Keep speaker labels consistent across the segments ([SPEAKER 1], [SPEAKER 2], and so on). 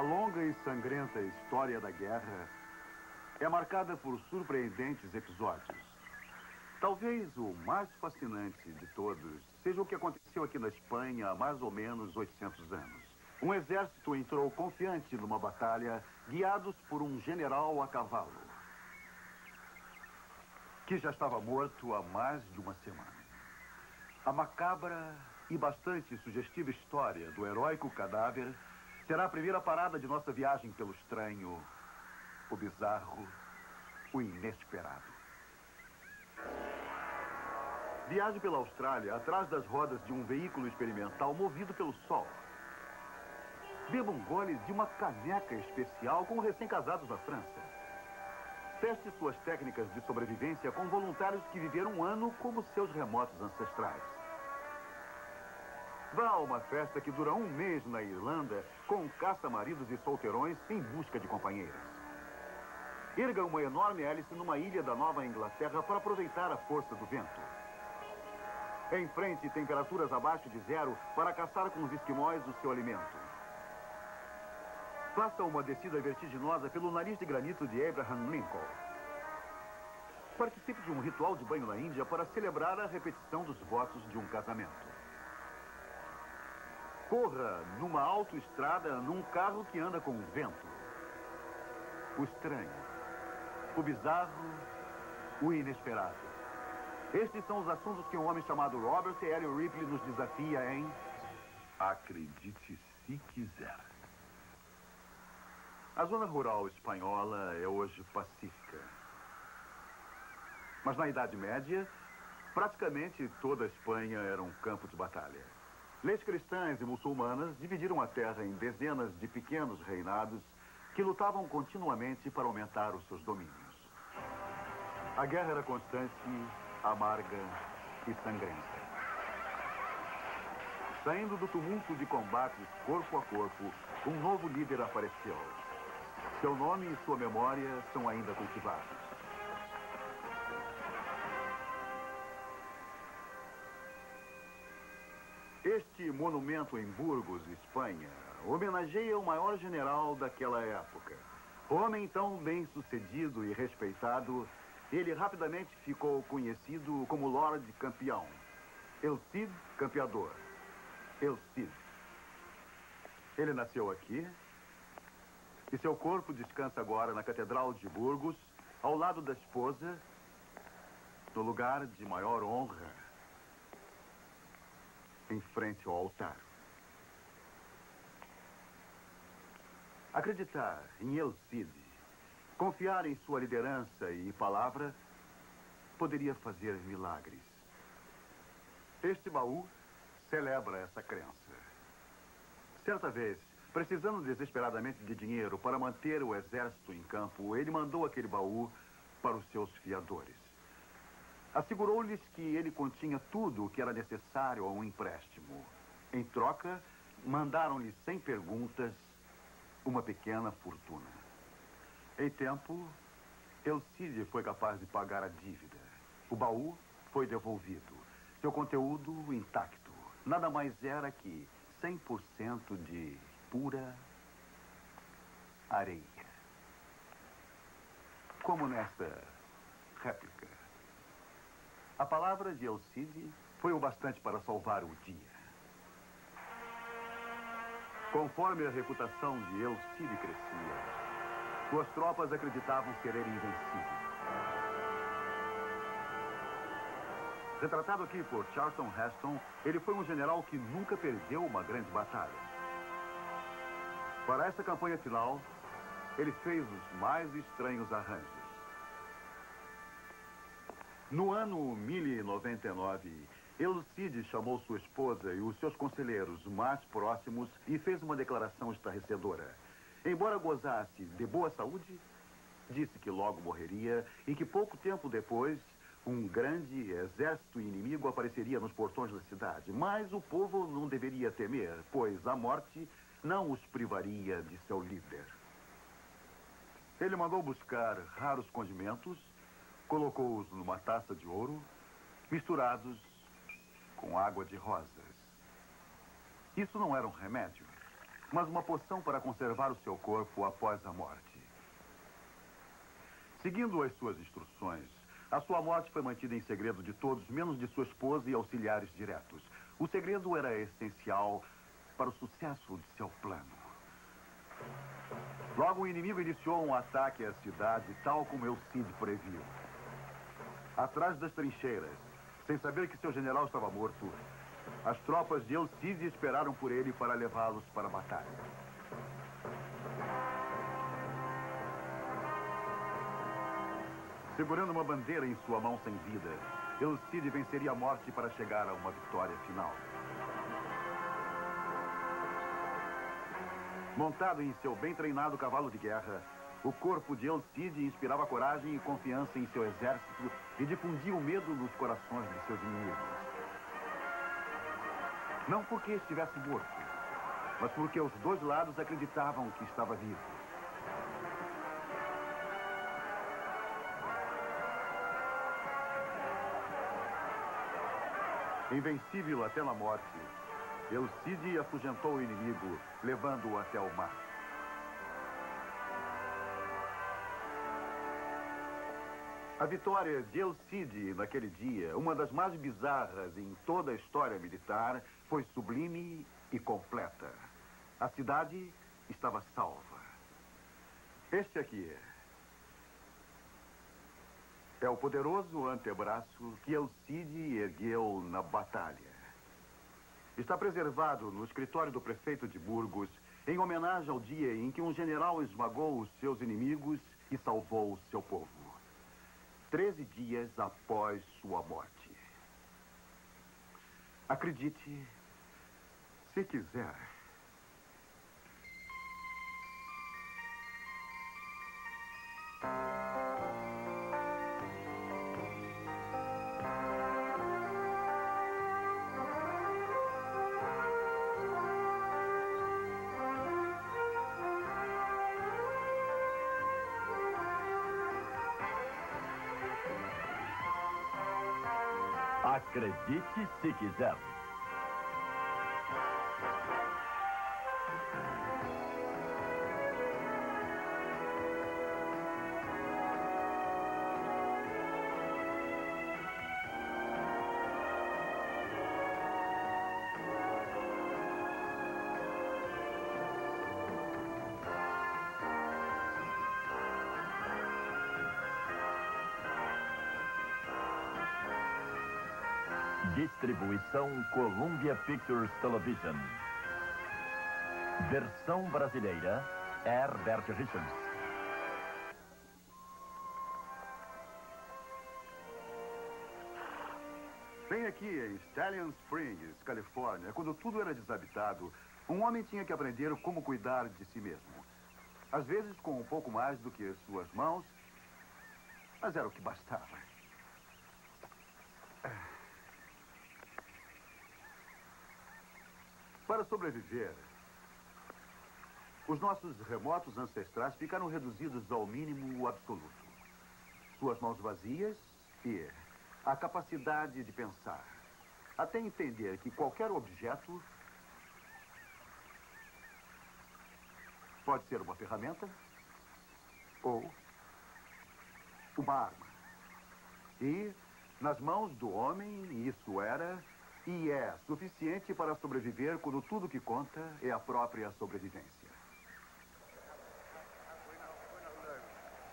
[SPEAKER 1] A longa e sangrenta história da guerra é marcada por surpreendentes episódios. Talvez o mais fascinante de todos seja o que aconteceu aqui na Espanha há mais ou menos 800 anos. Um exército entrou confiante numa batalha, guiados por um general a cavalo, que já estava morto há mais de uma semana. A macabra e bastante sugestiva história do heróico cadáver será a primeira parada de nossa viagem pelo estranho, o bizarro, o inesperado. Viaje pela Austrália atrás das rodas de um veículo experimental movido pelo sol. Beba um gole de uma caneca especial com recém-casados da França. Teste suas técnicas de sobrevivência com voluntários que viveram um ano como seus remotos ancestrais. Vá a uma festa que dura um mês na Irlanda com caça-maridos e solteirões em busca de companheiras. Erga uma enorme hélice numa ilha da Nova Inglaterra para aproveitar a força do vento. Enfrente temperaturas abaixo de zero para caçar com os esquimóis o seu alimento. Faça uma descida vertiginosa pelo nariz de granito de Abraham Lincoln. Participe de um ritual de banho na Índia para celebrar a repetição dos votos de um casamento. Corra numa autoestrada num carro que anda com vento. O estranho, o bizarro, o inesperado. Estes são os assuntos que um homem chamado Robert L. Ripley nos desafia em
[SPEAKER 2] Acredite se quiser.
[SPEAKER 1] A zona rural espanhola é hoje pacífica. Mas na Idade Média, praticamente toda a Espanha era um campo de batalha. Leis cristãs e muçulmanas dividiram a terra em dezenas de pequenos reinados que lutavam continuamente para aumentar os seus domínios. A guerra era constante, amarga e sangrenta. Saindo do tumulto de combates corpo a corpo, um novo líder apareceu. Seu nome e sua memória são ainda cultivados. Este monumento em Burgos, Espanha, homenageia o maior general daquela época. Homem tão bem sucedido e respeitado, ele rapidamente ficou conhecido como Lord Campeão. El Cid Campeador. El Cid. Ele nasceu aqui e seu corpo descansa agora na Catedral de Burgos, ao lado da esposa, no lugar de maior honra em frente ao altar. Acreditar em El Cid, confiar em sua liderança e palavra, poderia fazer milagres. Este baú celebra essa crença. Certa vez, precisando desesperadamente de dinheiro para manter o exército em campo, ele mandou aquele baú para os seus fiadores. Assegurou-lhes que ele continha tudo o que era necessário a um empréstimo. Em troca, mandaram-lhe, sem perguntas, uma pequena fortuna. Em tempo, Elcide foi capaz de pagar a dívida. O baú foi devolvido. Seu conteúdo intacto. Nada mais era que 100% de pura areia. Como nesta réplica. A palavra de Elcide foi o bastante para salvar o dia. Conforme a reputação de Elcide crescia, suas tropas acreditavam ser ele invencível. Retratado aqui por Charlton Heston, ele foi um general que nunca perdeu uma grande batalha. Para essa campanha final, ele fez os mais estranhos arranjos. No ano 1099, Elcide chamou sua esposa e os seus conselheiros mais próximos e fez uma declaração estarrecedora. Embora gozasse de boa saúde, disse que logo morreria e que pouco tempo depois um grande exército inimigo apareceria nos portões da cidade. Mas o povo não deveria temer, pois a morte não os privaria de seu líder. Ele mandou buscar raros condimentos colocou-os numa taça de ouro, misturados com água de rosas. Isso não era um remédio. mas uma poção para conservar o seu corpo após a morte. Seguindo as suas instruções, a sua morte foi mantida em segredo de todos, menos de sua esposa e auxiliares diretos. O segredo era essencial para o sucesso de seu plano. Logo, o inimigo iniciou um ataque à cidade, tal como Elcide previu. Atrás das trincheiras, sem saber que seu general estava morto, as tropas de Elcide esperaram por ele para levá-los para a batalha. Segurando uma bandeira em sua mão sem vida, Elcide venceria a morte para chegar a uma vitória final. Montado em seu bem treinado cavalo de guerra, o corpo de Elcide inspirava coragem e confiança em seu exército e difundia o medo nos corações de seus inimigos. Não porque estivesse morto, mas porque os dois lados acreditavam que estava vivo. Invencível até na morte, Elcide afugentou o inimigo, levando-o até o mar. A vitória de Elcide naquele dia, uma das mais bizarras em toda a história militar, foi sublime e completa. A cidade estava salva. Este aqui é o poderoso antebraço que Elcide ergueu na batalha. Está preservado no escritório do prefeito de Burgos, em homenagem ao dia em que um general esmagou os seus inimigos e salvou o seu povo. Treze dias após sua morte. Acredite, se quiser.
[SPEAKER 2] Acredite se quiser. Distribuição Columbia Pictures Television. Versão brasileira Herbert Richards.
[SPEAKER 1] Bem aqui em Stallion Springs, Califórnia, quando tudo era desabitado, um homem tinha que aprender como cuidar de si mesmo. Às vezes com um pouco mais do que suas mãos, mas era o que bastava. Para sobreviver, os nossos remotos ancestrais ficaram reduzidos ao mínimo absoluto. Suas mãos vazias e a capacidade de pensar. Até entender que qualquer objeto pode ser uma ferramenta ou uma arma. E nas mãos do homem, isso era e é suficiente para sobreviver quando tudo que conta é a própria sobrevivência.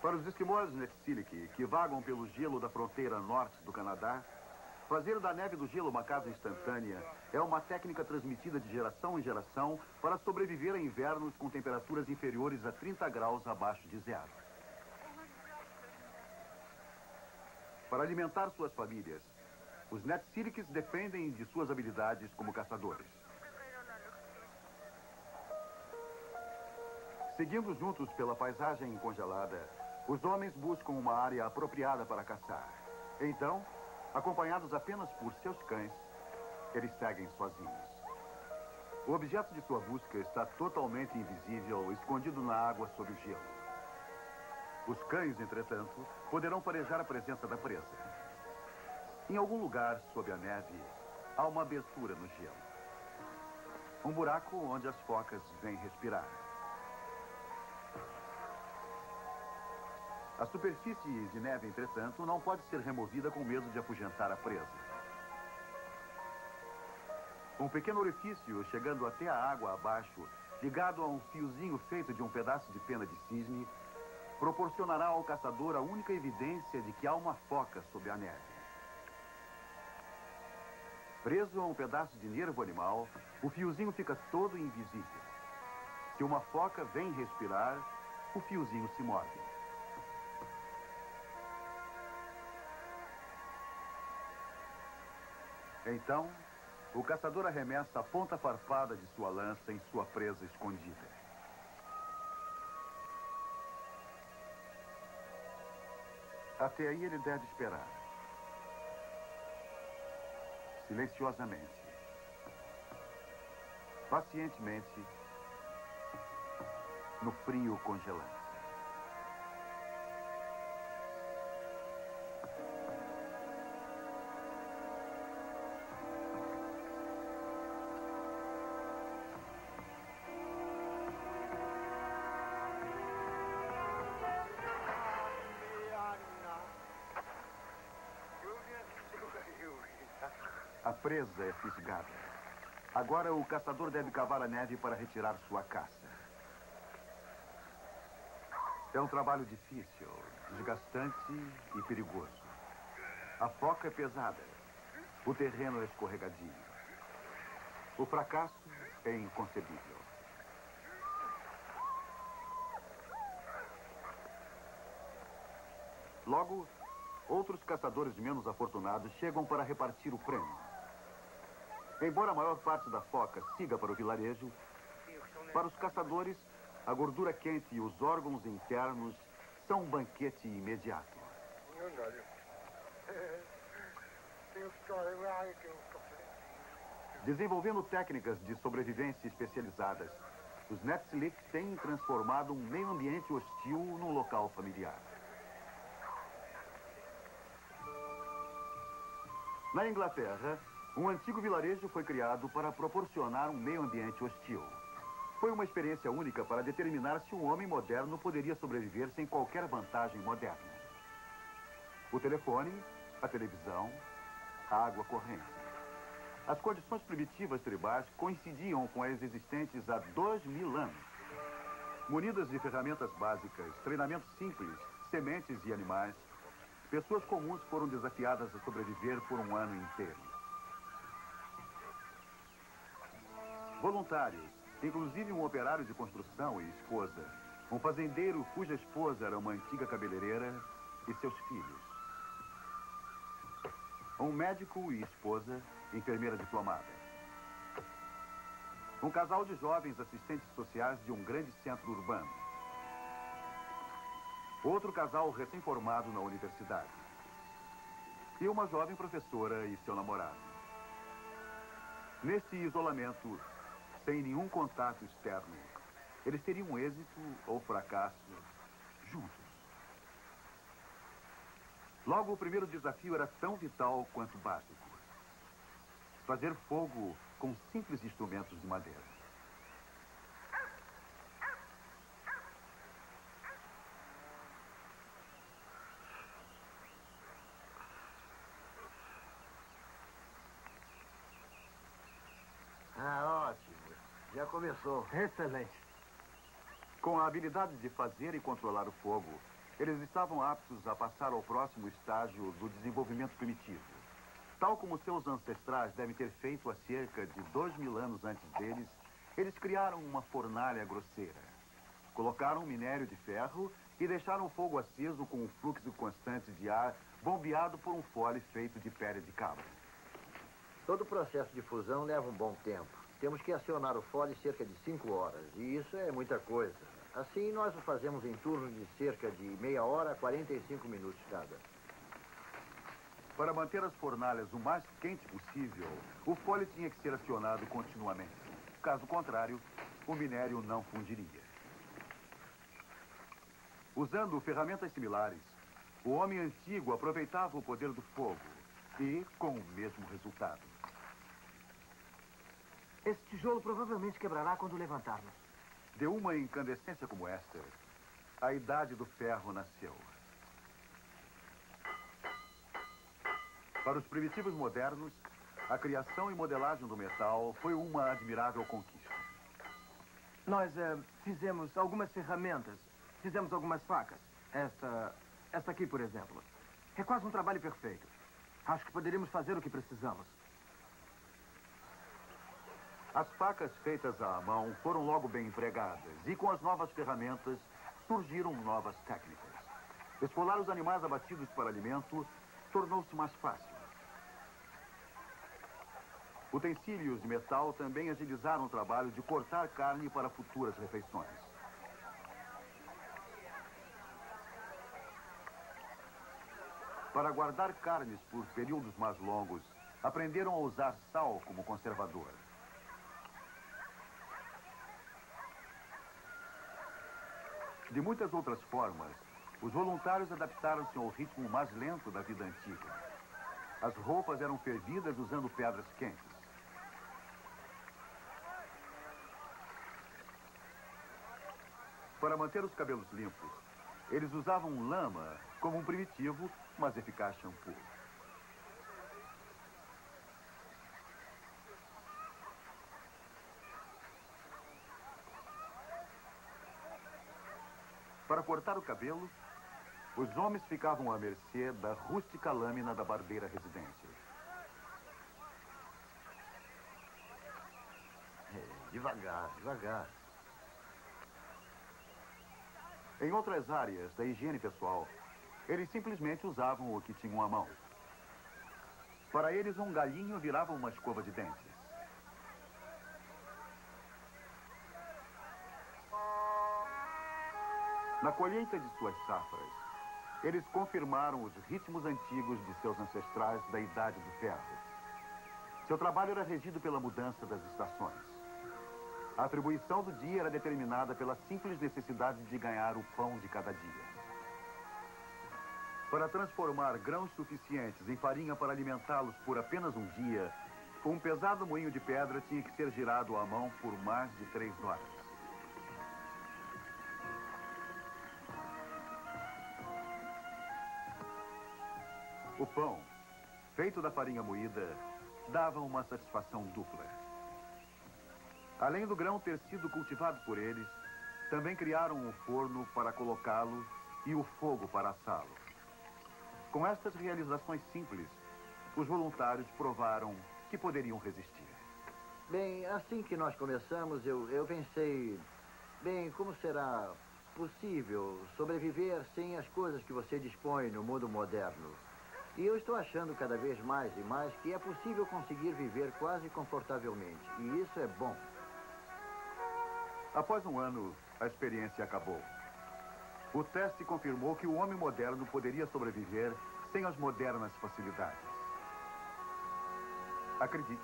[SPEAKER 1] Para os esquimós Netsilik, que vagam pelo gelo da fronteira norte do Canadá, fazer da neve do gelo uma casa instantânea é uma técnica transmitida de geração em geração para sobreviver a invernos com temperaturas inferiores a 30 graus abaixo de zero. Para alimentar suas famílias, os Netsiliks dependem de suas habilidades como caçadores. Seguindo juntos pela paisagem congelada, os homens buscam uma área apropriada para caçar. Então, acompanhados apenas por seus cães, eles seguem sozinhos. O objeto de sua busca está totalmente invisível, escondido na água sob o gelo. Os cães, entretanto, poderão farejar a presença da presa. Em algum lugar sob a neve, há uma abertura no gelo. Um buraco onde as focas vêm respirar. A superfície de neve, entretanto, não pode ser removida com medo de afugentar a presa. Um pequeno orifício chegando até a água abaixo, ligado a um fiozinho feito de um pedaço de pena de cisne, proporcionará ao caçador a única evidência de que há uma foca sob a neve. Preso a um pedaço de nervo animal, o fiozinho fica todo invisível. Se uma foca vem respirar, o fiozinho se move. Então, o caçador arremessa a ponta farpada de sua lança em sua presa escondida. Até aí ele deve esperar. Silenciosamente. Pacientemente. No frio congelante. Presa é fisgada. Agora o caçador deve cavar a neve para retirar sua caça. É um trabalho difícil, desgastante e perigoso. A foca é pesada. O terreno é escorregadio. O fracasso é inconcebível. Logo, outros caçadores menos afortunados chegam para repartir o prêmio. Embora a maior parte da foca siga para o vilarejo, para os caçadores, a gordura quente e os órgãos internos são um banquete imediato. Desenvolvendo técnicas de sobrevivência especializadas, os Netzlik têm transformado um meio ambiente hostil num local familiar. Na Inglaterra, um antigo vilarejo foi criado para proporcionar um meio ambiente hostil. Foi uma experiência única para determinar se um homem moderno poderia sobreviver sem qualquer vantagem moderna. O telefone, a televisão, a água corrente. As condições primitivas tribais coincidiam com as existentes há dois mil anos. Munidas de ferramentas básicas, treinamento simples, sementes e animais, pessoas comuns foram desafiadas a sobreviver por um ano inteiro. Voluntários, inclusive um operário de construção e esposa, um fazendeiro cuja esposa era uma antiga cabeleireira e seus filhos. Um médico e esposa, enfermeira diplomada. Um casal de jovens assistentes sociais de um grande centro urbano. Outro casal recém-formado na universidade. E uma jovem professora e seu namorado. Nesse isolamento, sem nenhum contato externo, eles teriam êxito ou fracasso juntos. Logo, o primeiro desafio era tão vital quanto básico. Fazer fogo com simples instrumentos de madeira.
[SPEAKER 3] Ah, ótimo. Começou.
[SPEAKER 4] Excelente.
[SPEAKER 1] Com a habilidade de fazer e controlar o fogo, eles estavam aptos a passar ao próximo estágio do desenvolvimento primitivo. Tal como seus ancestrais devem ter feito há cerca de dois mil anos antes deles, eles criaram uma fornalha grosseira. Colocaram um minério de ferro e deixaram o fogo aceso com um fluxo constante de ar bombeado por um fole feito de pele de cabra.
[SPEAKER 3] Todo o processo de fusão leva um bom tempo. Temos que acionar o fole cerca de cinco horas. E isso é muita coisa. Assim, nós o fazemos em turnos de cerca de meia hora a 45 minutos cada.
[SPEAKER 1] Para manter as fornalhas o mais quente possível, o fole tinha que ser acionado continuamente. Caso contrário, o minério não fundiria. Usando ferramentas similares, o homem antigo aproveitava o poder do fogo e com o mesmo resultado.
[SPEAKER 4] Esse tijolo provavelmente quebrará quando levantarmos.
[SPEAKER 1] De uma incandescência como esta, a idade do ferro nasceu. Para os primitivos modernos, a criação e modelagem do metal foi uma admirável conquista.
[SPEAKER 4] Nós eh, fizemos algumas ferramentas, fizemos algumas facas. Esta, esta aqui, por exemplo. É quase um trabalho perfeito. Acho que poderíamos fazer o que precisamos.
[SPEAKER 1] As facas feitas à mão foram logo bem empregadas e com as novas ferramentas surgiram novas técnicas. Esfolar os animais abatidos para alimento tornou-se mais fácil. Utensílios de metal também agilizaram o trabalho de cortar carne para futuras refeições. Para guardar carnes por períodos mais longos, aprenderam a usar sal como conservador. De muitas outras formas, os voluntários adaptaram-se ao ritmo mais lento da vida antiga. As roupas eram fervidas usando pedras quentes. Para manter os cabelos limpos, eles usavam lama como um primitivo, mas eficaz shampoo. Para cortar o cabelo, os homens ficavam à mercê da rústica lâmina da barbeira residência.
[SPEAKER 3] É, devagar, devagar.
[SPEAKER 1] Em outras áreas da higiene pessoal, eles simplesmente usavam o que tinham à mão. Para eles, um galinho virava uma escova de dentes. Na colheita de suas safras, eles confirmaram os ritmos antigos de seus ancestrais da Idade do Ferro. Seu trabalho era regido pela mudança das estações. A atribuição do dia era determinada pela simples necessidade de ganhar o pão de cada dia. Para transformar grãos suficientes em farinha para alimentá-los por apenas um dia, um pesado moinho de pedra tinha que ser girado à mão por mais de três horas. O pão, feito da farinha moída, dava uma satisfação dupla. Além do grão ter sido cultivado por eles, também criaram um forno para colocá-lo e o fogo para assá-lo. Com estas realizações simples, os voluntários provaram que poderiam resistir.
[SPEAKER 3] Bem, assim que nós começamos, eu, eu pensei... Bem, como será possível sobreviver sem as coisas que você dispõe no mundo moderno? E eu estou achando cada vez mais e mais que é possível conseguir viver quase confortavelmente. E isso é bom.
[SPEAKER 1] Após um ano, a experiência acabou. O teste confirmou que o homem moderno poderia sobreviver sem as modernas facilidades. Acredite,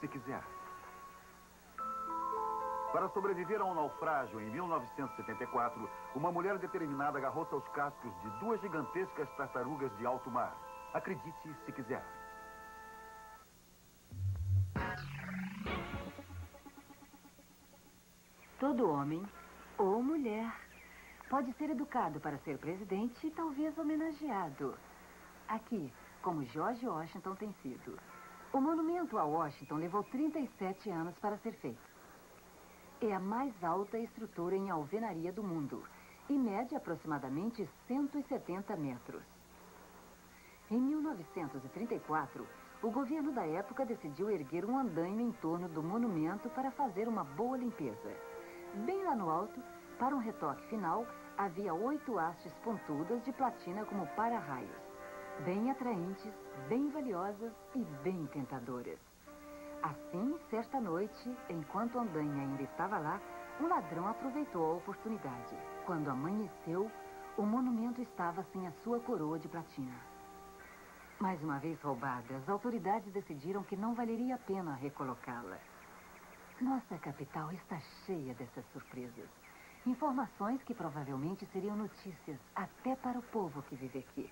[SPEAKER 1] se quiser. Para sobreviver a um naufrágio em 1974, uma mulher determinada agarrou-se aos cascos de duas gigantescas tartarugas de alto mar. Acredite se quiser.
[SPEAKER 5] Todo homem ou mulher pode ser educado para ser presidente e talvez homenageado. Aqui, como George Washington tem sido. O monumento a Washington levou 37 anos para ser feito. É a mais alta estrutura em alvenaria do mundo e mede aproximadamente 170 metros. Em 1934, o governo da época decidiu erguer um andaime em torno do monumento para fazer uma boa limpeza. Bem lá no alto, para um retoque final, havia oito hastes pontudas de platina como para-raios. Bem atraentes, bem valiosas e bem tentadoras. Assim, certa noite, enquanto o andaime ainda estava lá, um ladrão aproveitou a oportunidade. Quando amanheceu, o monumento estava sem a sua coroa de platina. Mais uma vez roubada, as autoridades decidiram que não valeria a pena recolocá-la. Nossa capital está cheia dessas surpresas. Informações que provavelmente seriam notícias até para o povo que vive aqui.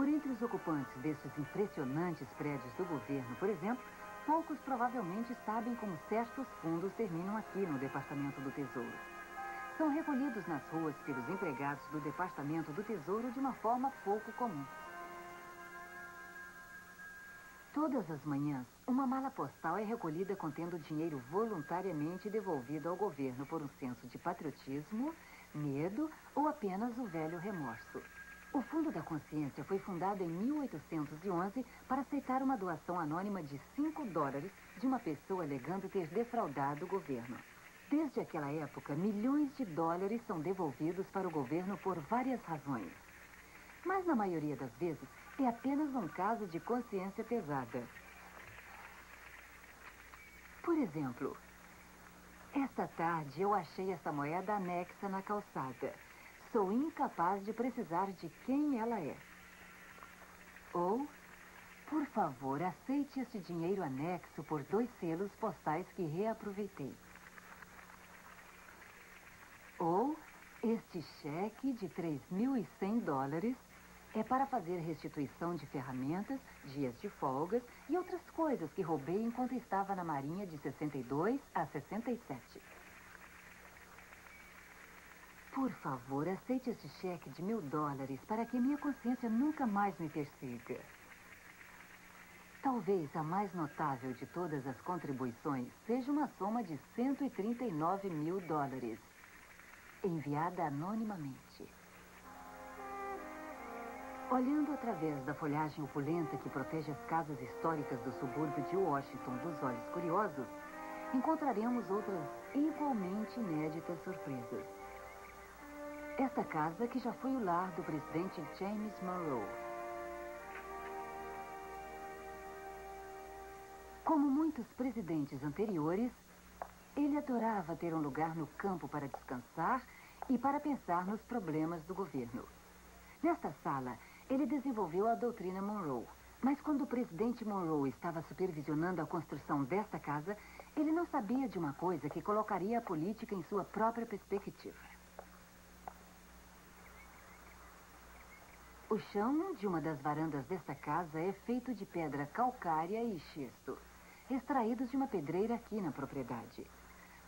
[SPEAKER 5] Por entre os ocupantes desses impressionantes prédios do governo, por exemplo, poucos provavelmente sabem como certos fundos terminam aqui no Departamento do Tesouro. São recolhidos nas ruas pelos empregados do Departamento do Tesouro de uma forma pouco comum. Todas as manhãs, uma mala postal é recolhida contendo dinheiro voluntariamente devolvido ao governo por um senso de patriotismo, medo ou apenas o velho remorso. O Fundo da Consciência foi fundado em 1811 para aceitar uma doação anônima de 5 dólares de uma pessoa alegando ter defraudado o governo. Desde aquela época, milhões de dólares são devolvidos para o governo por várias razões. Mas na maioria das vezes, é apenas um caso de consciência pesada. Por exemplo, esta tarde eu achei essa moeda anexa na calçada. Sou incapaz de precisar de quem ela é. Ou, por favor, aceite esse dinheiro anexo por dois selos postais que reaproveitei. Ou, este cheque de 3.100 dólares é para fazer restituição de ferramentas, dias de folgas e outras coisas que roubei enquanto estava na Marinha de 62 a 67. Por favor, aceite esse cheque de mil dólares para que minha consciência nunca mais me persiga. Talvez a mais notável de todas as contribuições seja uma soma de 139 mil dólares, enviada anonimamente. Olhando através da folhagem opulenta que protege as casas históricas do subúrbio de Washington dos olhos curiosos, encontraremos outras igualmente inéditas surpresas. Esta casa que já foi o lar do presidente James Monroe. Como muitos presidentes anteriores, ele adorava ter um lugar no campo para descansar e para pensar nos problemas do governo. Nesta sala, ele desenvolveu a doutrina Monroe. Mas quando o presidente Monroe estava supervisionando a construção desta casa, ele não sabia de uma coisa que colocaria a política em sua própria perspectiva. O chão de uma das varandas desta casa é feito de pedra calcária e xisto, extraídos de uma pedreira aqui na propriedade.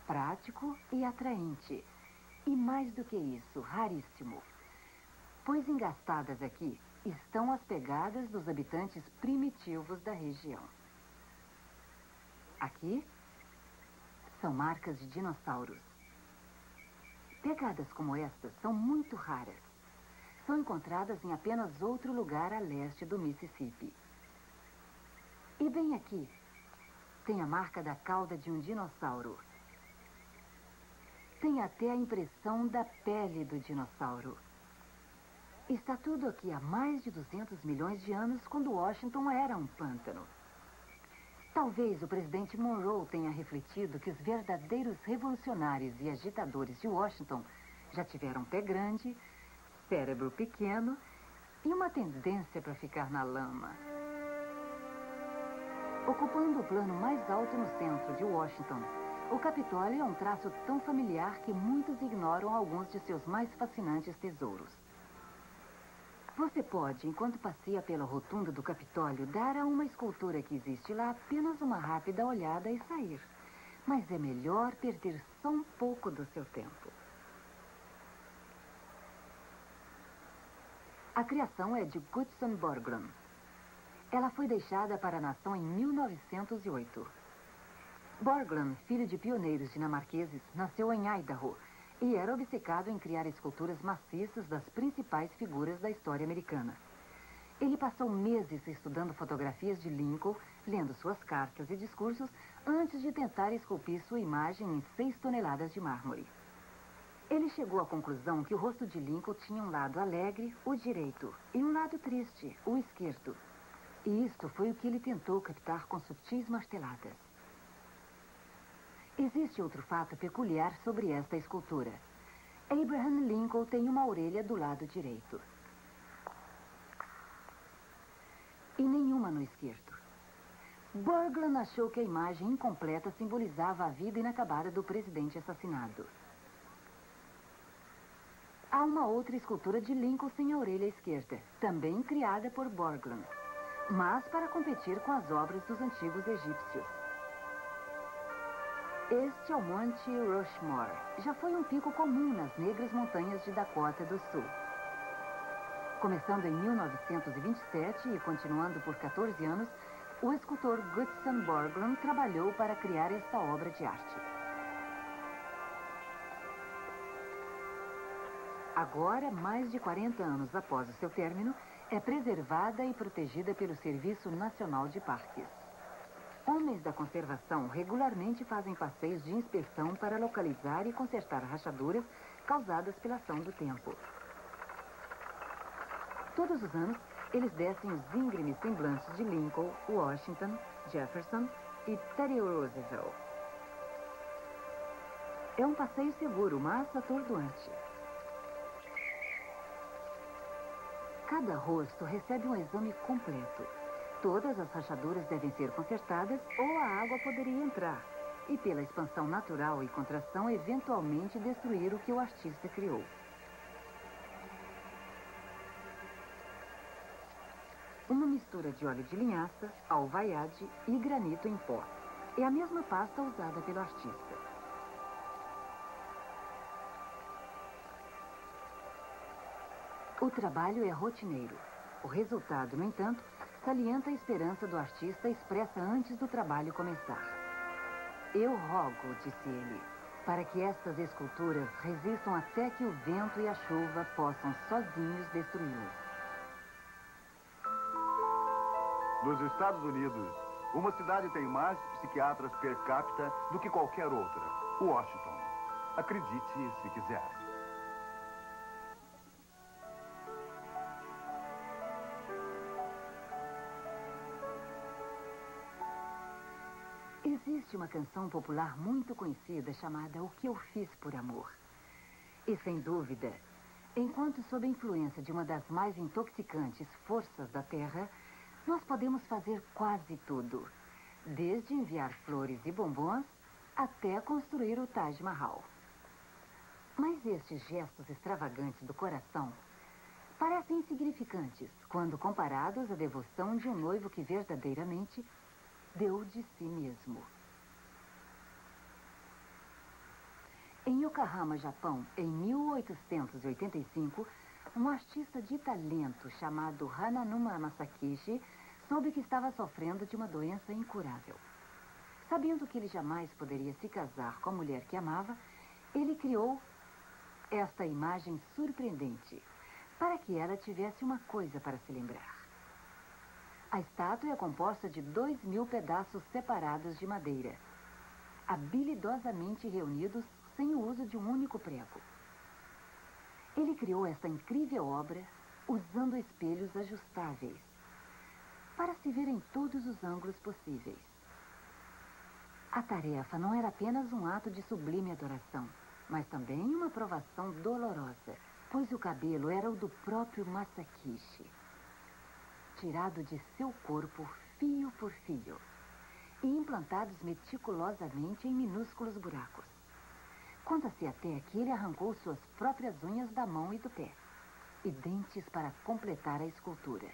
[SPEAKER 5] Prático e atraente. E mais do que isso, raríssimo. Pois engastadas aqui, estão as pegadas dos habitantes primitivos da região. Aqui são marcas de dinossauros. Pegadas como estas são muito raras. São encontradas em apenas outro lugar a leste do Mississippi. E bem aqui, tem a marca da cauda de um dinossauro. Tem até a impressão da pele do dinossauro. Está tudo aqui há mais de 200 milhões de anos, quando Washington era um pântano. Talvez o presidente Monroe tenha refletido que os verdadeiros revolucionários e agitadores de Washington já tiveram pé grande, cérebro pequeno e uma tendência para ficar na lama. Ocupando o plano mais alto no centro de Washington, o Capitólio é um traço tão familiar que muitos ignoram alguns de seus mais fascinantes tesouros. Você pode, enquanto passeia pela rotunda do Capitólio, dar a uma escultura que existe lá apenas uma rápida olhada e sair. Mas é melhor perder só um pouco do seu tempo. A criação é de Goodson Borglum. Ela foi deixada para a nação em 1908. Borglum, filho de pioneiros dinamarqueses, nasceu em Idaho e era obcecado em criar esculturas maciças das principais figuras da história americana. Ele passou meses estudando fotografias de Lincoln, lendo suas cartas e discursos, antes de tentar esculpir sua imagem em seis toneladas de mármore. Ele chegou à conclusão que o rosto de Lincoln tinha um lado alegre, o direito, e um lado triste, o esquerdo. E isto foi o que ele tentou captar com sutis marteladas. Existe outro fato peculiar sobre esta escultura. Abraham Lincoln tem uma orelha do lado direito. E nenhuma no esquerdo. Borglum achou que a imagem incompleta simbolizava a vida inacabada do presidente assassinado. Há uma outra escultura de Lincoln sem a orelha esquerda, também criada por Borglum, mas para competir com as obras dos antigos egípcios. Este é o Monte Rushmore. Já foi um pico comum nas negras montanhas de Dakota do Sul. Começando em 1927 e continuando por 14 anos, o escultor Gutzon Borglum trabalhou para criar esta obra de arte. Agora, mais de 40 anos após o seu término, é preservada e protegida pelo Serviço Nacional de Parques. Homens da conservação regularmente fazem passeios de inspeção para localizar e consertar rachaduras causadas pela ação do tempo. Todos os anos, eles descem os íngremes semblantes de Lincoln, Washington, Jefferson e Teddy Roosevelt. É um passeio seguro, mas atordoante. Cada rosto recebe um exame completo. Todas as rachaduras devem ser consertadas ou a água poderia entrar. E pela expansão natural e contração, eventualmente destruir o que o artista criou. Uma mistura de óleo de linhaça, alvaiade e granito em pó. É a mesma pasta usada pelo artista. O trabalho é rotineiro. O resultado, no entanto, salienta a esperança do artista expressa antes do trabalho começar. Eu rogo, disse ele, para que estas esculturas resistam até que o vento e a chuva possam sozinhos destruí-las.
[SPEAKER 1] Nos Estados Unidos, uma cidade tem mais psiquiatras per capita do que qualquer outra. Washington. Acredite se quiser.
[SPEAKER 5] Existe uma canção popular muito conhecida chamada O que eu fiz por amor. E sem dúvida, enquanto sob a influência de uma das mais intoxicantes forças da Terra, nós podemos fazer quase tudo. Desde enviar flores e bombons até construir o Taj Mahal. Mas estes gestos extravagantes do coração parecem insignificantes quando comparados à devoção de um noivo que verdadeiramente deu de si mesmo. Em Yokohama, Japão, em 1885, um artista de talento chamado Hananuma Masakishi soube que estava sofrendo de uma doença incurável. Sabendo que ele jamais poderia se casar com a mulher que amava, ele criou esta imagem surpreendente para que ela tivesse uma coisa para se lembrar. A estátua é composta de dois mil pedaços separados de madeira, habilidosamente reunidos sem o uso de um único prego. Ele criou esta incrível obra usando espelhos ajustáveis para se ver em todos os ângulos possíveis. A tarefa não era apenas um ato de sublime adoração, mas também uma provação dolorosa, pois o cabelo era o do próprio Masakishi, tirado de seu corpo fio por fio e implantados meticulosamente em minúsculos buracos. Conta-se até que ele arrancou suas próprias unhas da mão e do pé, e dentes para completar a escultura.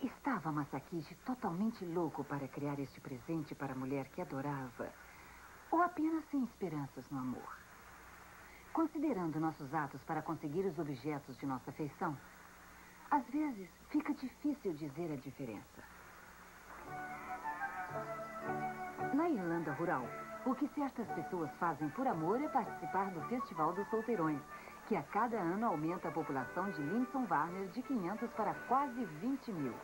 [SPEAKER 5] Estava Masakishi totalmente louco para criar este presente para a mulher que adorava, ou apenas sem esperanças no amor? Considerando nossos atos para conseguir os objetos de nossa afeição, às vezes fica difícil dizer a diferença. Na Irlanda rural, o que certas pessoas fazem por amor é participar do Festival dos Solteirões, que a cada ano aumenta a população de Linson Warner de 500 para quase 20 mil.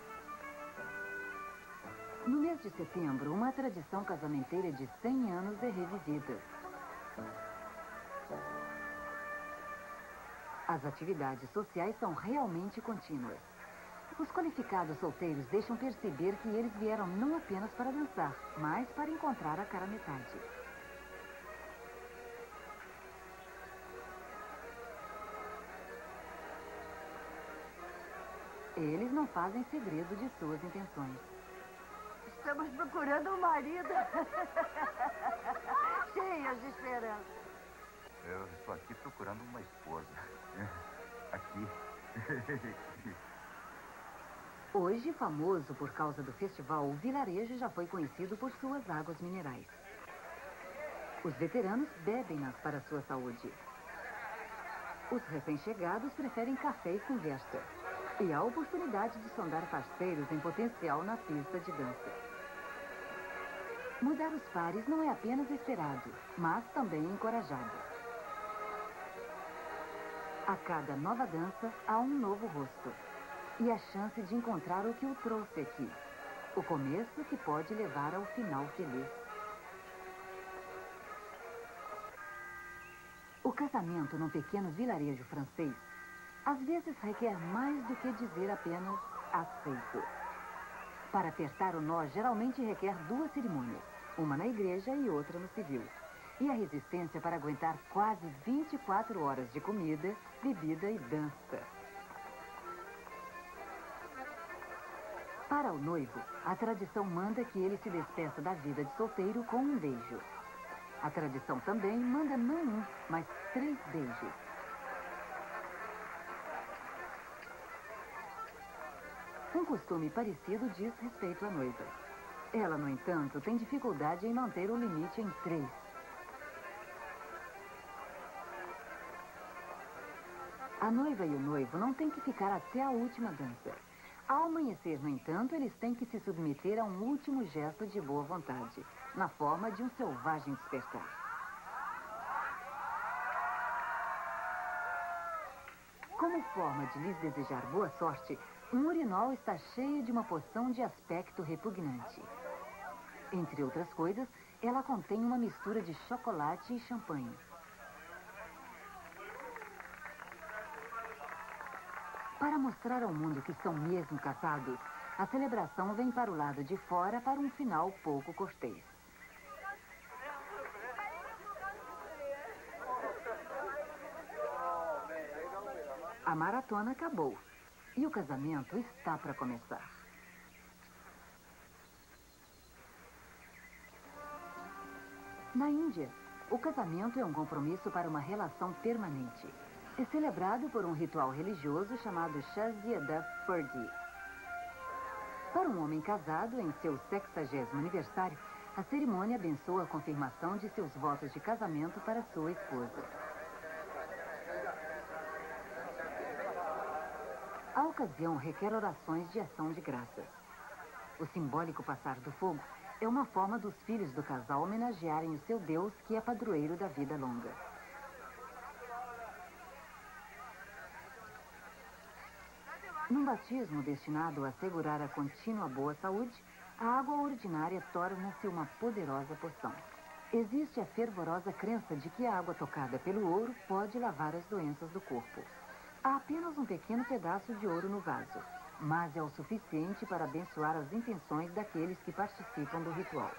[SPEAKER 5] No mês de setembro, uma tradição casamenteira de 100 anos é revivida. As atividades sociais são realmente contínuas. Os qualificados solteiros deixam perceber que eles vieram não apenas para dançar, mas para encontrar a cara metade. Eles não fazem segredo de suas intenções.
[SPEAKER 6] Estamos procurando um marido. Cheias de esperança.
[SPEAKER 7] Eu estou aqui procurando uma esposa. Aqui.
[SPEAKER 5] Hoje, famoso por causa do festival, o vilarejo já foi conhecido por suas águas minerais. Os veteranos bebem-nas para sua saúde. Os recém-chegados preferem café e conversa. E a oportunidade de sondar parceiros em potencial na pista de dança. Mudar os pares não é apenas esperado, mas também encorajado. A cada nova dança, há um novo rosto. E a chance de encontrar o que o trouxe aqui. O começo que pode levar ao final feliz. O casamento num pequeno vilarejo francês às vezes requer mais do que dizer apenas aceito. Para apertar o nó, geralmente requer duas cerimônias, uma na igreja e outra no civil. E a resistência para aguentar quase 24 horas de comida, bebida e dança. Para o noivo, a tradição manda que ele se despeça da vida de solteiro com um beijo. A tradição também manda não um, mas três beijos. Um costume parecido diz respeito à noiva. Ela, no entanto, tem dificuldade em manter o limite em três. A noiva e o noivo não têm que ficar até a última dança. Ao amanhecer, no entanto, eles têm que se submeter a um último gesto de boa vontade, na forma de um selvagem despertar. Como forma de lhes desejar boa sorte, um urinol está cheio de uma poção de aspecto repugnante. Entre outras coisas, ela contém uma mistura de chocolate e champanhe. Para mostrar ao mundo que estão mesmo casados, a celebração vem para o lado de fora para um final pouco cortês. A maratona acabou e o casamento está para começar. Na Índia, o casamento é um compromisso para uma relação permanente. É celebrado por um ritual religioso chamado Shazyada Furdi. Para um homem casado em seu 60 aniversário, a cerimônia abençoa a confirmação de seus votos de casamento para sua esposa. A ocasião requer orações de ação de graças. O simbólico passar do fogo é uma forma dos filhos do casal homenagearem o seu Deus, que é padroeiro da vida longa. Num batismo destinado a assegurar a contínua boa saúde, a água ordinária torna-se uma poderosa poção. Existe a fervorosa crença de que a água tocada pelo ouro pode lavar as doenças do corpo. Há apenas um pequeno pedaço de ouro no vaso, mas é o suficiente para abençoar as intenções daqueles que participam do ritual.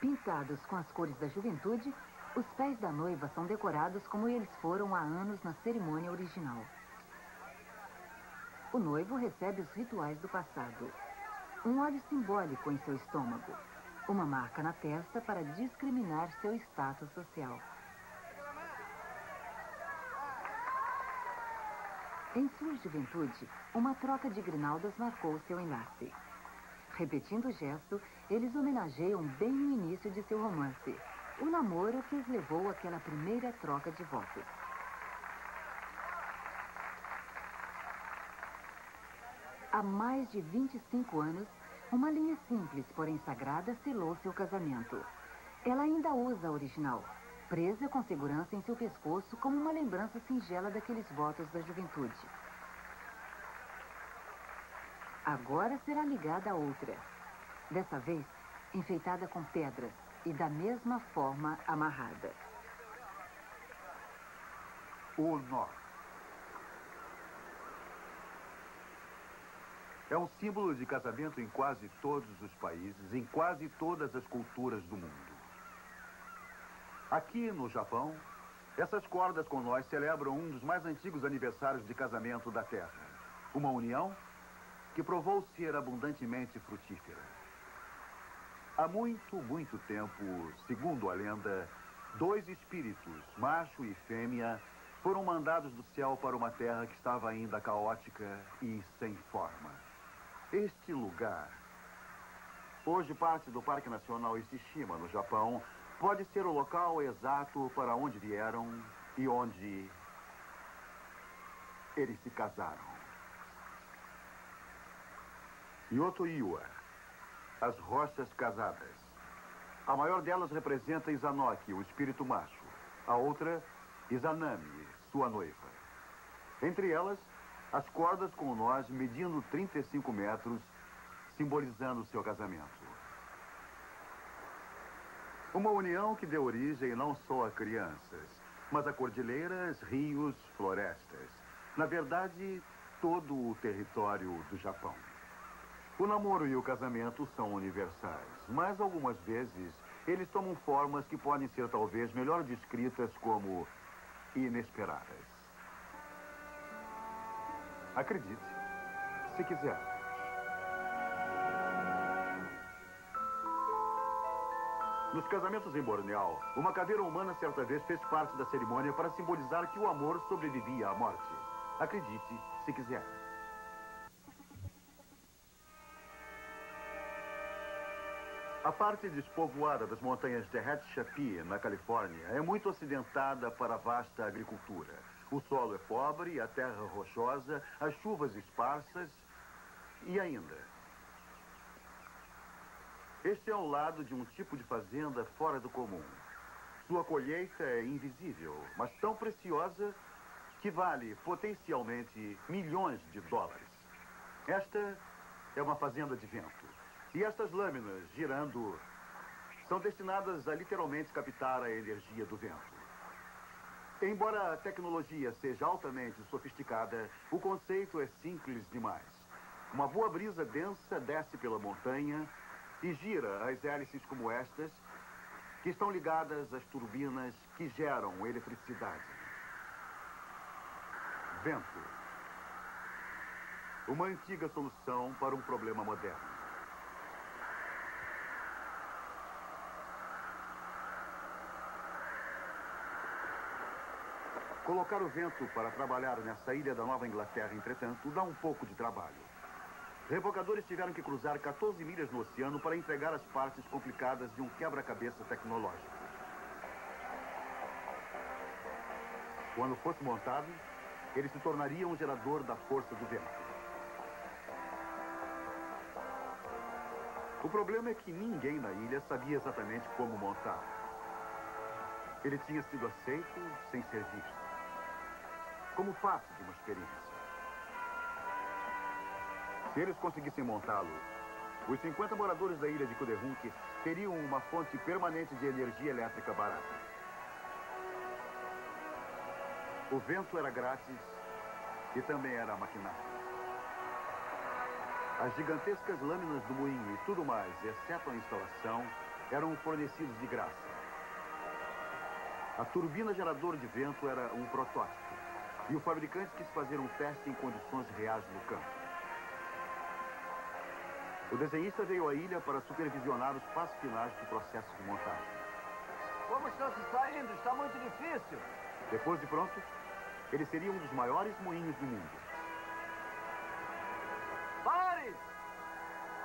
[SPEAKER 5] Pintados com as cores da juventude, os pés da noiva são decorados como eles foram há anos na cerimônia original. O noivo recebe os rituais do passado. Um óleo simbólico em seu estômago. Uma marca na testa para discriminar seu status social. Em sua juventude, uma troca de grinaldas marcou seu enlace. Repetindo o gesto, eles homenageiam bem o início de seu romance, o namoro que os levou àquela primeira troca de votos. Há mais de 25 anos, uma linha simples, porém sagrada, selou seu casamento. Ela ainda usa a original, presa com segurança em seu pescoço como uma lembrança singela daqueles votos da juventude. Agora será ligada a outra. Dessa vez, enfeitada com pedras e da mesma forma amarrada.
[SPEAKER 1] O nó. É um símbolo de casamento em quase todos os países, em quase todas as culturas do mundo. Aqui no Japão, essas cordas com nós celebram um dos mais antigos aniversários de casamento da Terra. Uma união que provou ser abundantemente frutífera. Há muito, muito tempo, segundo a lenda, dois espíritos, macho e fêmea, foram mandados do céu para uma terra que estava ainda caótica e sem forma. Este lugar, hoje parte do Parque Nacional Ishishima, no Japão, pode ser o local exato para onde vieram e onde eles se casaram. Yoto Iwa, as rochas casadas. A maior delas representa Izanoki, o espírito macho. A outra, Izanami, sua noiva. Entre elas, as cordas com nós medindo 35 metros, simbolizando seu casamento. Uma união que deu origem não só a crianças, mas a cordilheiras, rios, florestas. Na verdade, todo o território do Japão. O namoro e o casamento são universais, mas algumas vezes eles tomam formas que podem ser talvez melhor descritas como inesperadas. Acredite, se quiser. Nos casamentos em Borneo, uma caveira humana certa vez fez parte da cerimônia para simbolizar que o amor sobrevivia à morte. Acredite, se quiser. A parte despovoada das montanhas de Hatshepsut, na Califórnia, é muito acidentada para a vasta agricultura. O solo é pobre, a terra rochosa, as chuvas esparsas e ainda. Este é o lado de um tipo de fazenda fora do comum. Sua colheita é invisível, mas tão preciosa que vale potencialmente milhões de dólares. Esta é uma fazenda de vento. E estas lâminas, girando, são destinadas a literalmente captar a energia do vento. Embora a tecnologia seja altamente sofisticada, o conceito é simples demais. Uma boa brisa densa desce pela montanha e gira as hélices como estas, que estão ligadas às turbinas que geram eletricidade. Vento. Uma antiga solução para um problema moderno. Colocar o vento para trabalhar nessa ilha da Nova Inglaterra, entretanto, dá um pouco de trabalho. Revocadores tiveram que cruzar 14 milhas no oceano para entregar as partes complicadas de um quebra-cabeça tecnológico. Quando fosse montado, ele se tornaria um gerador da força do vento. O problema é que ninguém na ilha sabia exatamente como montar. Ele tinha sido aceito sem ser visto como parte de uma experiência. Se eles conseguissem montá-lo, os 50 moradores da ilha de Kuderhunk teriam uma fonte permanente de energia elétrica barata. O vento era grátis e também era maquinário. As gigantescas lâminas do moinho e tudo mais, exceto a instalação, eram fornecidos de graça. A turbina geradora de vento era um protótipo. E o fabricante quis fazer um teste em condições reais no campo. O desenhista veio à ilha para supervisionar os passos finais do processo de montagem.
[SPEAKER 4] Como estão se saindo? Está muito difícil.
[SPEAKER 1] Depois de pronto, ele seria um dos maiores moinhos do mundo.
[SPEAKER 4] Pare!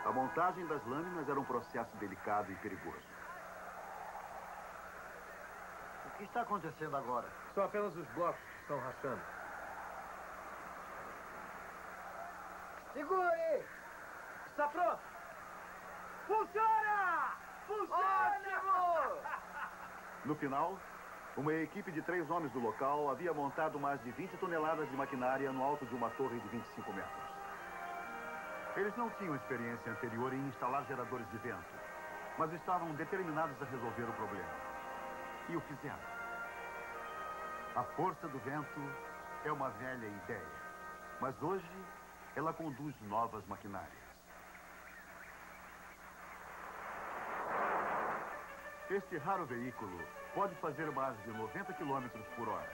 [SPEAKER 1] A montagem das lâminas era um processo delicado e perigoso.
[SPEAKER 3] O que está acontecendo agora?
[SPEAKER 4] São apenas os blocos que estão rachando. Segure! Está pronto? Funciona! Funciona! Ótimo!
[SPEAKER 1] No final, uma equipe de três homens do local havia montado mais de 20 toneladas de maquinária no alto de uma torre de 25 metros. Eles não tinham experiência anterior em instalar geradores de vento, mas estavam determinados a resolver o problema. E o fizeram. A força do vento é uma velha ideia, mas hoje ela conduz novas maquinárias. Este raro veículo pode fazer mais de 90 km por hora.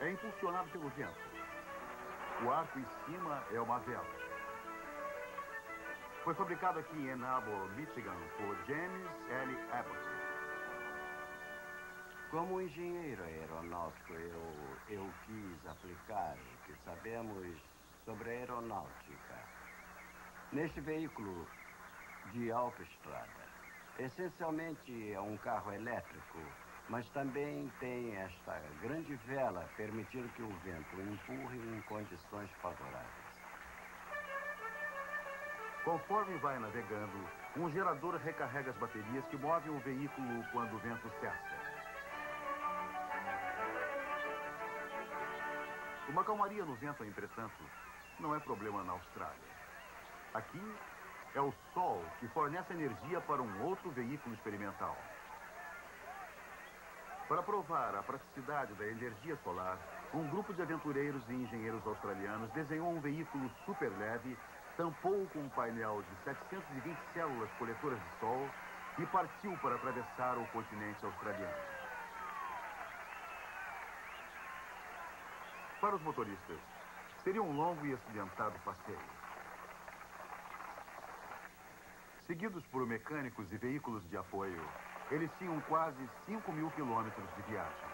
[SPEAKER 1] É impulsionado pelo vento. O arco em cima é uma vela. Foi fabricado aqui em Ann Arbor, Michigan, por James L. Abbott.
[SPEAKER 8] Como engenheiro aeronáutico, eu, eu quis aplicar o que sabemos sobre aeronáutica. Neste veículo de autoestrada, essencialmente é um carro elétrico, mas também tem esta grande vela permitindo que o vento empurre em condições favoráveis.
[SPEAKER 1] Conforme vai navegando, um gerador recarrega as baterias que movem o veículo quando o vento cessa. Uma calmaria no vento, entretanto, não é problema na Austrália. Aqui é o Sol que fornece energia para um outro veículo experimental. Para provar a praticidade da energia solar, um grupo de aventureiros e engenheiros australianos desenhou um veículo super leve, tampou com um painel de 720 células coletoras de sol e partiu para atravessar o continente australiano. Para os motoristas, seria um longo e acidentado passeio. Seguidos por mecânicos e veículos de apoio, eles tinham quase 5 mil quilômetros de viagem.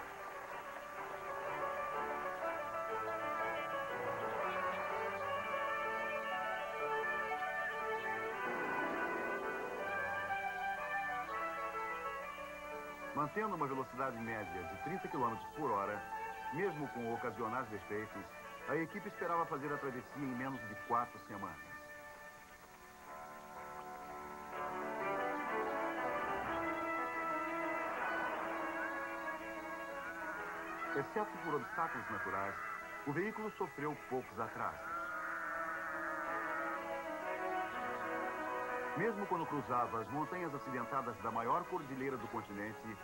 [SPEAKER 1] Mantendo uma velocidade média de 30 km por hora, mesmo com ocasionais defeitos, a equipe esperava fazer a travessia em menos de quatro semanas. Exceto por obstáculos naturais, o veículo sofreu poucos atrasos. Mesmo quando cruzava as montanhas acidentadas da maior cordilheira do continente,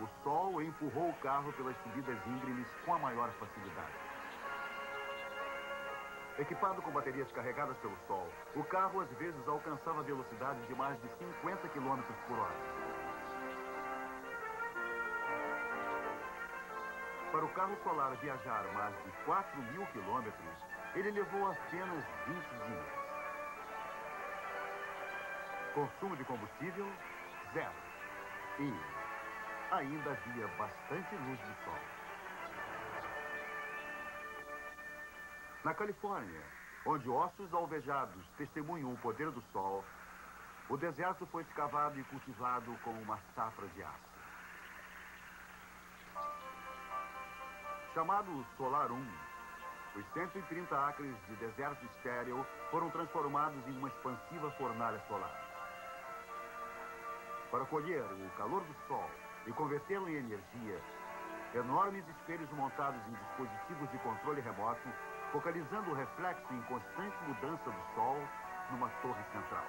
[SPEAKER 1] o sol empurrou o carro pelas subidas íngremes com a maior facilidade. Equipado com baterias carregadas pelo sol, o carro às vezes alcançava velocidades de mais de 50 km por hora. Para o carro solar viajar mais de 4 mil quilômetros, ele levou apenas 20 dias. Consumo de combustível, zero. E ainda havia bastante luz de sol. Na Califórnia, onde ossos alvejados testemunham o poder do sol, o deserto foi escavado e cultivado com uma safra de aço. Chamado Solar 1, os 130 acres de deserto estéril foram transformados em uma expansiva fornalha solar. Para colher o calor do sol e convertê-lo em energia, enormes espelhos montados em dispositivos de controle remoto, focalizando o reflexo em constante mudança do Sol numa torre central.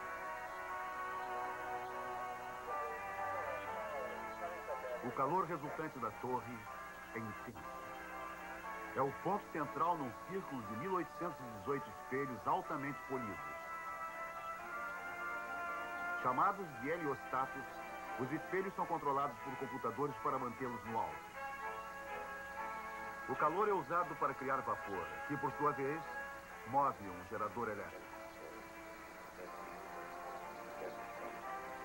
[SPEAKER 1] O calor resultante da torre é intenso. É o ponto central num círculo de 1818 espelhos altamente polidos. Chamados de heliostatos, os espelhos são controlados por computadores para mantê-los no alto. O calor é usado para criar vapor, que, por sua vez, move um gerador elétrico.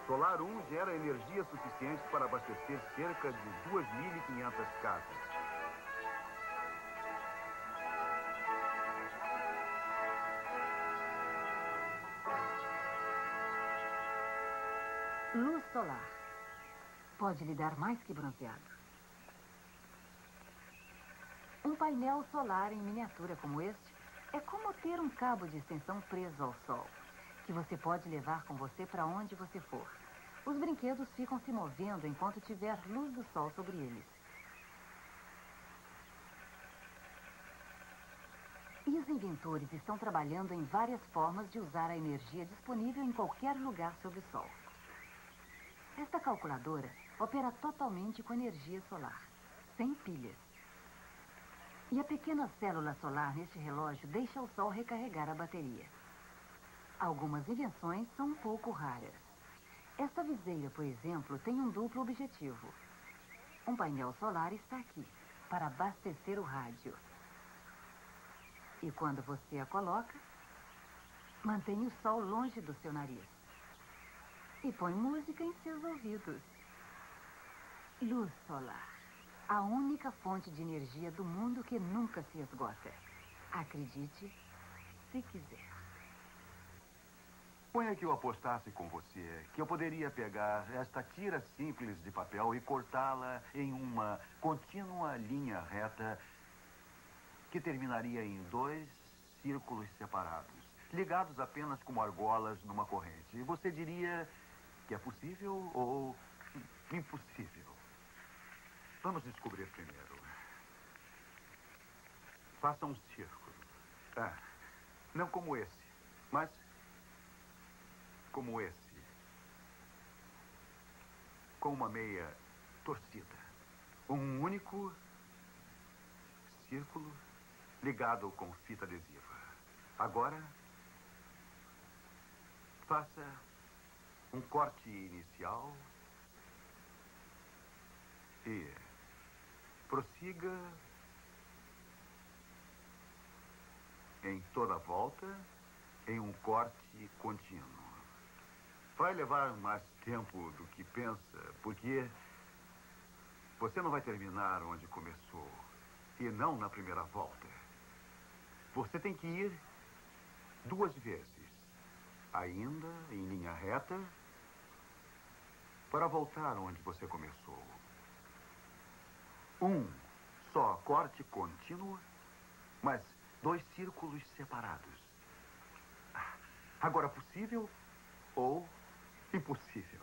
[SPEAKER 1] Solar 1 gera energia suficiente para abastecer cerca de 2.500 casas.
[SPEAKER 5] Luz solar pode lhe dar mais que bronzeado. Um painel solar em miniatura como este é como ter um cabo de extensão preso ao sol, que você pode levar com você para onde você for. Os brinquedos ficam se movendo enquanto tiver luz do sol sobre eles. E os inventores estão trabalhando em várias formas de usar a energia disponível em qualquer lugar sob o sol. Esta calculadora opera totalmente com energia solar, sem pilhas. E a pequena célula solar neste relógio deixa o sol recarregar a bateria. Algumas invenções são um pouco raras. Esta viseira, por exemplo, tem um duplo objetivo. Um painel solar está aqui, para abastecer o rádio. E quando você a coloca, Mantém o sol longe do seu nariz. E põe música em seus ouvidos. Luz solar. A única fonte de energia do mundo que nunca se esgota. Acredite, se quiser.
[SPEAKER 1] Ponha que eu apostasse com você que eu poderia pegar esta tira simples de papel e cortá-la em uma contínua linha reta que terminaria em dois círculos separados, ligados apenas como argolas numa corrente. Você diria que é possível ou impossível? Vamos descobrir primeiro. Faça um círculo. Ah, não como esse, mas como esse. Com uma meia torcida. Um único círculo ligado com fita adesiva. Agora, faça um corte inicial e prossiga em toda a volta em um corte contínuo. Vai levar mais tempo do que pensa, porque você não vai terminar onde começou e não na primeira volta. Você tem que ir duas vezes, ainda em linha reta, para voltar onde você começou. Um só corte contínuo, mas dois círculos separados. Agora possível ou impossível?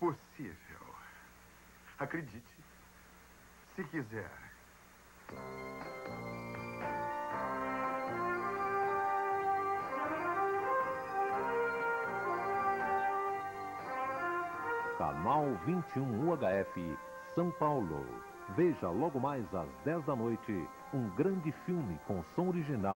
[SPEAKER 1] Possível. Acredite, se quiser.
[SPEAKER 9] Canal 21 UHF, São Paulo. Veja logo mais às 10 da noite um grande filme com som original.